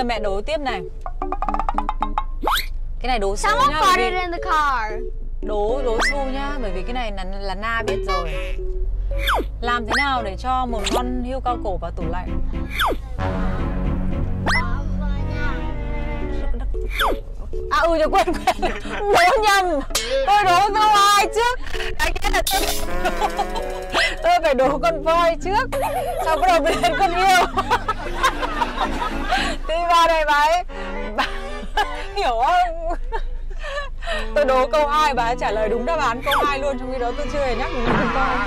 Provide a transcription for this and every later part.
giờ mẹ đố tiếp này. Cái này đố xu Someone nhá bởi farted vì in the car. Đố đố xu nhá Bởi vì cái này là, là Na biết rồi. Làm thế nào để cho một con hươu cao cổ vào tủ lạnh? À ừ nhớ quên quên. Đố nhầm. Tôi đố câu ai trước. Cái kia là tôi Tôi phải đố con voi trước. Sau bắt đầu mới đến con yêu Thì vào đây bà ấy bà... Hiểu không? Tôi đố câu hai bà ấy trả lời đúng đáp án câu hai luôn Trong khi đó tôi chưa hề nhắc đến con.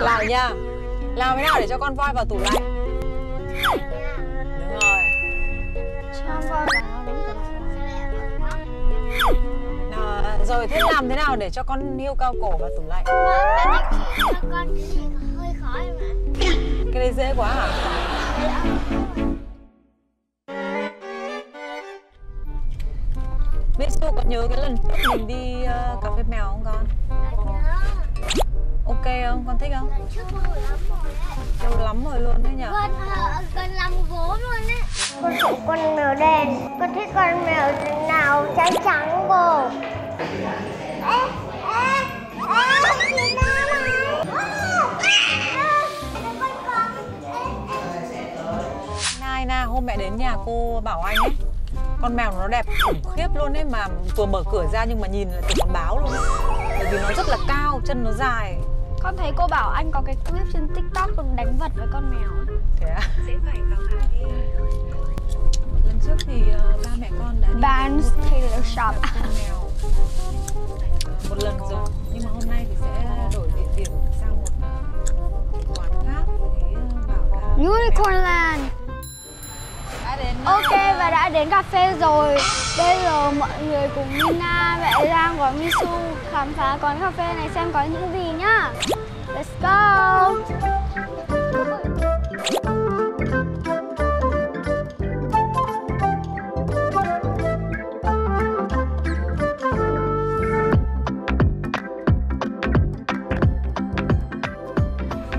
Voi Làm nha. Làm thế nào để cho con voi vào tủ lạnh? Đúng rồi. Cho voi vào đến tủ à, Rồi thế làm thế nào để cho con hươu cao cổ vào tủ lạnh? Cái đấy dễ quá hả? Mitsu nhớ cái lần trước mình đi ờ, cà phê mèo không con? Ok không? Con thích không? Lần trước lâu lắm rồi đấy. Lâu lắm rồi luôn đấy nhở? Gần ờ, gần làm gốm luôn đấy. Con thích con mèo đen. Con thích con mèo nào trắng trắng cô. Ê, ê. Nai na hôm mẹ đến nhà cô bảo anh ấy Con mèo nó đẹp khủng khiếp luôn ấy Mà vừa mở cửa ra nhưng mà nhìn là tưởng con báo luôn ấy Bởi vì nó rất là cao, chân nó dài Con thấy cô bảo anh có cái clip trên TikTok con đánh vật với con mèo. ấy. Thế à? Lần trước thì ờ, ba mẹ con đã đi Vans Taylor Shop. con mèo một lần rồi nhưng mà hôm nay thì sẽ đổi địa điểm sang một quán khác để ờ, bảo là Unicorn Land. Ok và đã đến cà phê rồi. Bây giờ mọi người cùng Nina, mẹ Giang và Misu khám phá quán cà phê này xem có những gì nhá. Let's go.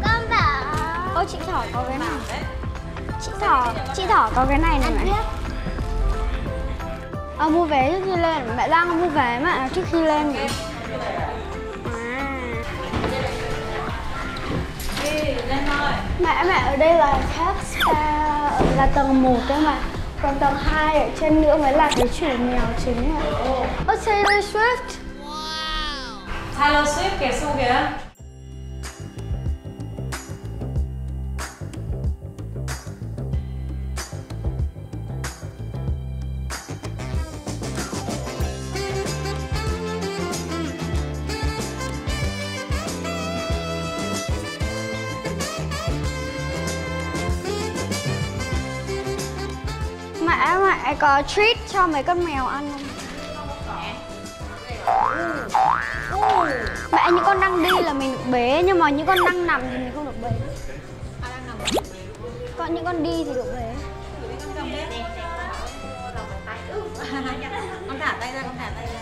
Con bảo. Ôi chị Thỏ có cái này Chị Thỏ, chị Thỏ có cái này này này À, mua vé trước khi lên, mẹ Giang mua vé mà trước khi lên. Này. À. Mẹ mẹ ở đây là cat spa là tầng 1 đấy mà còn tầng 2 ở trên nữa mới là cái chủ mèo chính ạ. Ô Taylor Swift. Taylor Swift kìa su kìa Mẹ có treat cho mấy con mèo ăn không? Mẹ, những con đang đi là mình được bế, nhưng mà những con đang nằm thì mình không được bế. Còn những con đi thì được bế. con thả tay ra, con thả tay ra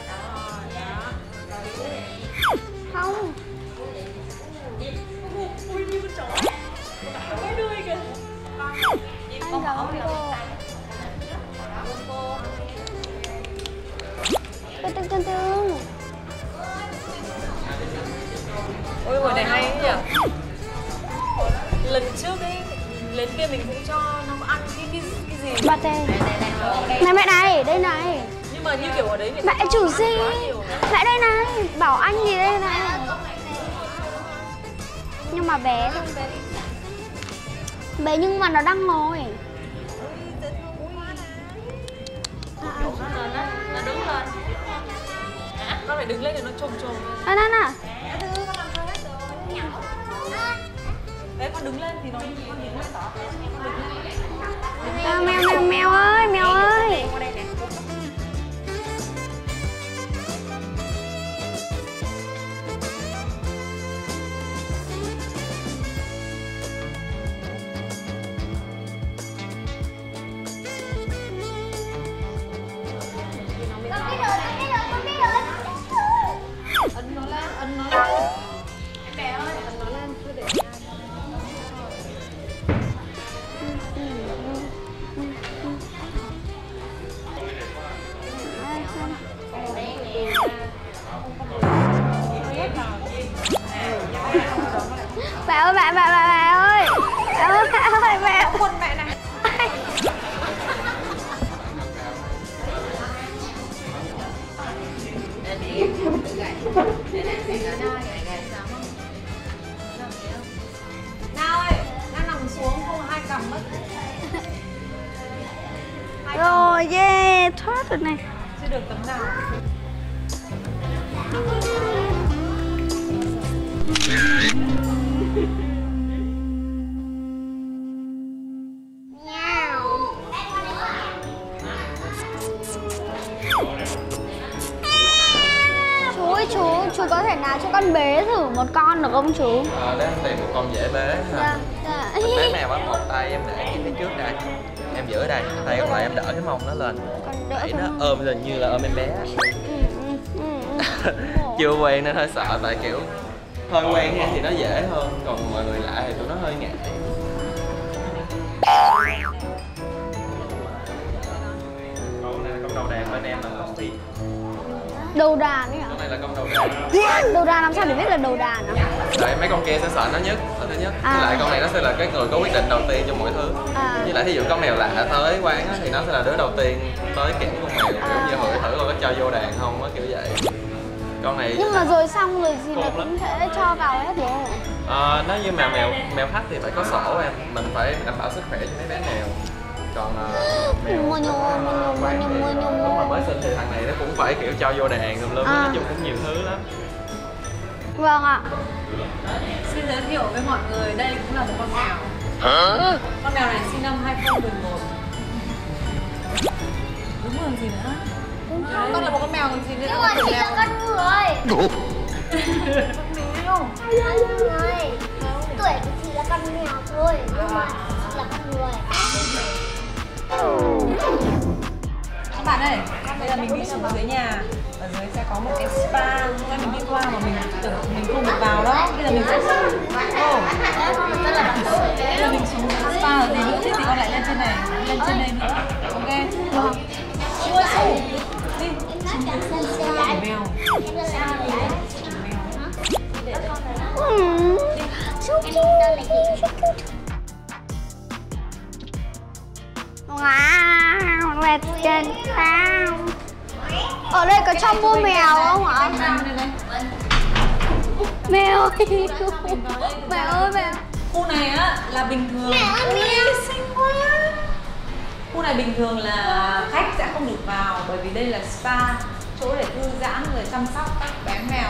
lần trước ấy lên kia mình cũng cho nó ăn cái cái cái gì Pate. Này mẹ này, đây này. nhưng mà như kiểu ở đấy Mẹ chủ gì? Mẹ đây này, bảo anh gì đây này. Nhưng mà bé. Bé nhưng mà nó đang ngồi. nó đứng lên con phải đứng lên để nó trồm trồm Nè nè nè. Con đứng lên thì nó con nhìn nó tỏ con đứng lên À, mèo mèo mèo ơi. Rồi yeah thoát rồi này. Chưa được tấm nào. Chú ơi chú chú có thể nào cho con bế thử một con được không chú? Ờ, để em tìm một con dễ bế dạ ha. dạ Bế mèo á, một tay em để phía trước đây Em giữ ở đây, tay còn lại em đỡ cái mông nó lên. Đẩy nó ôm lên như là ôm em bé. Ừ, ừ, ừ, ừ. Chưa quen nên hơi sợ tại kiểu Hơi quen nha thì nó dễ hơn Còn mọi người lạ thì tụi nó hơi ngại. Con này là con đầu đàn bên em là Coffee đầu đàn ấy hả Con này là con đầu đàn. Đầu đàn làm sao để biết là đầu đàn hả Tại mấy con kia sẽ sợ nó nhất, là thứ nhất. À. Với lại con này nó sẽ là cái người có quyết định đầu tiên trong mọi thứ. À. Với lại thí dụ con mèo lạ tới quán á, thì nó sẽ là đứa đầu tiên tới kiểm con mèo Kiểu À. như hỏi thử coi có cho vô đàn không á, kiểu vậy. Con này nhưng mà rồi xong rồi thì nó cũng thể cho vào hết rồi. Ờ, nếu như mà mèo mèo khách thì phải có sổ em. Mình phải đảm bảo sức khỏe cho mấy bé mèo. Còn ờ, mèo Mua nhung, mua nhung, mua nhung, mua nhung, lúc mà mới sinh thì thằng này nó cũng phải kiểu cho vô đàn tùm lum À. nói chung cũng nhiều thứ lắm vâng ạ Xin giới thiệu với mọi người, đây cũng là một con mèo Hả? Con mèo này sinh năm 2011 Đúng rồi gì nữa Con là một con mèo còn gì nữa nhưng mà chỉ là con người Con người tuổi của chị là con mèo thôi nhưng mà bạn ơi, bây giờ mình đi xuống dưới nhà. Ở dưới sẽ có một cái spa Hôm nay mình đi qua mà mình tưởng mình không được vào đó. Bây giờ mình sẽ Ồ, bây giờ mình xuống spa ở gì nữa thì con lại lên trên này. Lên trên đây nữa. Ok. Chưa xuống Đi. Đi Mèo Mèo Ừ. Chúc chúc. Chúc let's get down Ở đây có cho mua mèo không ạ? Mèo ơi Mẹ ơi mẹ. Khu này á là bình thường. Mẹ ơi mèo xinh quá. Khu này bình thường là khách sẽ không được vào bởi vì đây là spa chỗ để thư giãn rồi chăm sóc các bé mèo.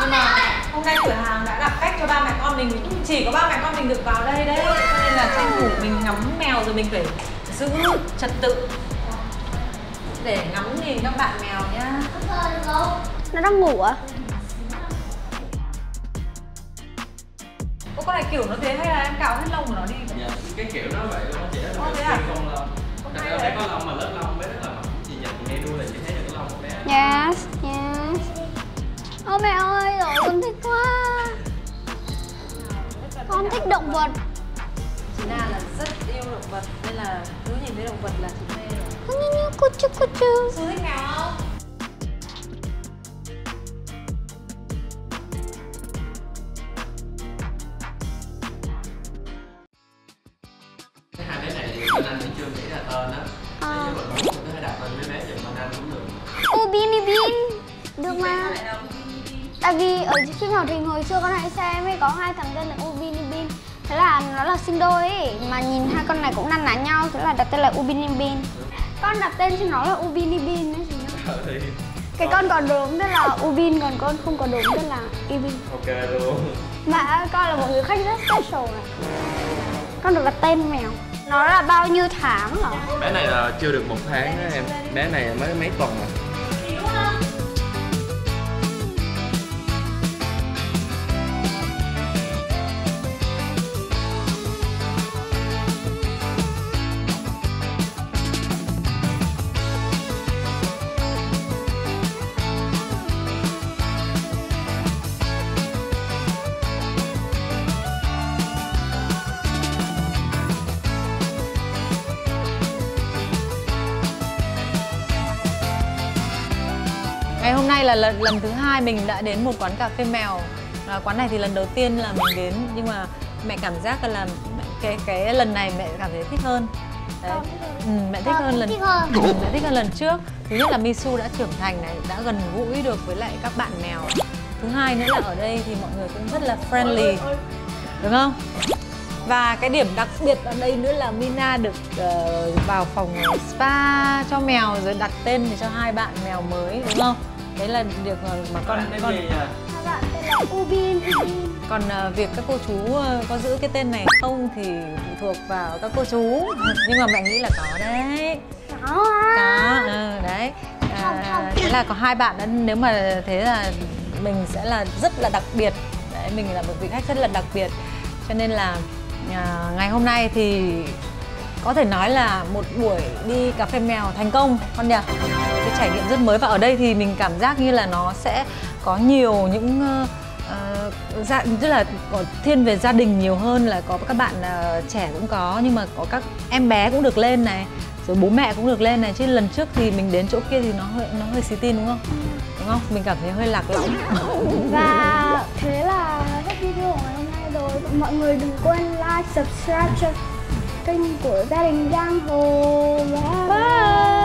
Nhưng mà hôm nay cửa hàng đã đặt cách cho ba mẹ con mình chỉ có ba mẹ con mình được vào đây đấy. Cho nên là tranh thủ mình ngắm mèo rồi mình phải giữ trật tự để ngắm nhìn các bạn mèo nhá. Nó đang ngủ à? Ô, con này kiểu nó thế hay là em cạo hết lông của nó đi? Dạ, cái kiểu nó vậy nó chỉ Ô, thế à? không lông. Thật ra bé có lông mà lớp lông bé rất là mỏng. Chị nhìn nghe đuôi là chị thấy được cái lông của bé Yes, yes. Ô mẹ ơi, rồi con thích quá. Con thích động vật. Chị Na là rất yêu động vật nên là cứ nhìn thấy động vật là chị mê cu chu cu chu Sư thích mèo không? hai bé này thì bên anh chưa nghĩ ra tên á À. nếu như có thể đặt tên mấy bé giùm bên anh cũng được Ô Bini Bin Được mà Tại vì ở phim hoạt hình hồi xưa con hãy xem ấy có hai thằng tên là Ubini Bin Thế là nó là sinh đôi ấy Mà nhìn hai con này cũng năn ná nhau Thế là đặt tên là Ubini Bin Con đặt tên cho nó là Ubini Bin ấy gì nữa Cái con có đốm tên là Ubin Còn con không có đốm tên là Ibin ok luôn Mẹ ơi, con là một người khách rất special này Con được đặt tên mèo Nó là bao nhiêu tháng hả? bé này là chưa được một tháng đó em. Bé này mới mấy tuần rồi hôm nay là lần, lần thứ hai mình đã đến một quán cà phê mèo. À, quán này thì lần đầu tiên là mình đến nhưng mà mẹ cảm giác là cái cái lần này mẹ cảm thấy thích hơn. Đấy. Ừ, mẹ thích Con hơn lần. Ừ, mẹ thích hơn lần trước. Thứ nhất là Misu đã trưởng thành này đã gần gũi được với lại các bạn mèo. Thứ hai nữa là ở đây thì mọi người cũng rất là friendly đúng không? Và cái điểm đặc biệt ở đây nữa là Mina được ờ, vào phòng spa cho mèo rồi đặt tên thì cho hai bạn mèo mới đúng không đấy là việc mà con con Các bạn tên là Ubin. Còn ờ, việc các cô chú ờ, có giữ cái tên này không thì phụ thuộc vào các cô chú. Nhưng mà mẹ nghĩ là có đấy. Đó có à. ừ, đấy. À, thế là có hai bạn đó. Nếu mà thế là mình sẽ là rất là đặc biệt. Đấy mình là một vị khách rất là đặc biệt. Cho nên là à, ngày hôm nay thì có thể nói là một buổi đi cà phê mèo thành công con nhỉ? Cái trải nghiệm rất mới và ở đây thì mình cảm giác như là nó sẽ có nhiều những ờ, ờ gia tức là có thiên về gia đình nhiều hơn là có các bạn uh, trẻ cũng có nhưng mà có các em bé cũng được lên này rồi bố mẹ cũng được lên này. Chứ lần trước thì mình đến chỗ kia thì nó hơi nó hơi xí tin đúng không? Đúng không? Mình cảm thấy hơi lạc lõng. Và thế là hết video của ngày hôm nay rồi. Mọi người đừng quên like, subscribe cho kênh của gia đình Giang Hồ. Bye. Bye.